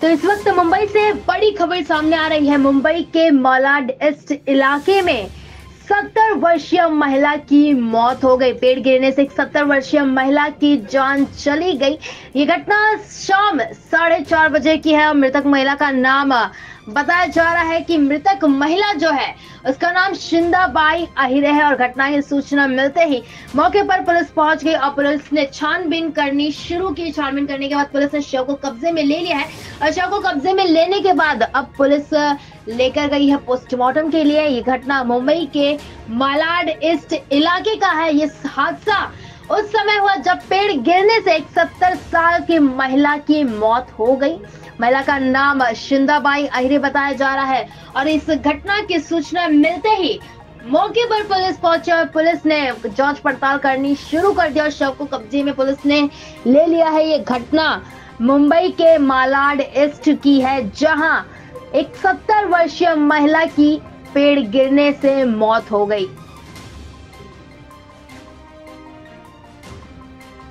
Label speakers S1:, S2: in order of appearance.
S1: तो इस वक्त मुंबई से बड़ी खबर सामने आ रही है। मुंबई के मालाड ईस्ट इलाके में सत्तर वर्षीय महिला की मौत हो गई। पेड़ गिरने से एक सत्तर वर्षीय महिला की जान चली गई। ये घटना शाम साढ़े चार बजे की है मृतक महिला का नाम बताया जा रहा है कि मृतक महिला जो है, उसका नाम शिंदाबाई अहिरे है और घटना की सूचना मिलते ही मौके पर पुलिस पहुँच गई और पुलिस ने छानबीन करनी शुरू की। छानबीन करने के बाद पुलिस ने शव को कब्जे में ले लिया है और शव को कब्जे में लेने के बाद अब पुलिस लेकर गई है पोस्टमार्टम के लिए। ये घटना मुंबई के मालाड ईस्ट इलाके का है। ये हादसा उस समय हुआ जब पेड़ गिरने से एक सत्तर साल की महिला की मौत हो गई। महिला का नाम शिंदाबाई अहिरे बताया जा रहा है और इस घटना की सूचना मिलते ही मौके पर पुलिस पहुँची और पुलिस ने जाँच पड़ताल करनी शुरू कर दिया और शव को कब्जे में पुलिस ने ले लिया है। ये घटना मुंबई के मालाड ईस्ट की है, जहाँ एक सत्तर वर्षीय महिला की पेड़ गिरने से मौत हो गई।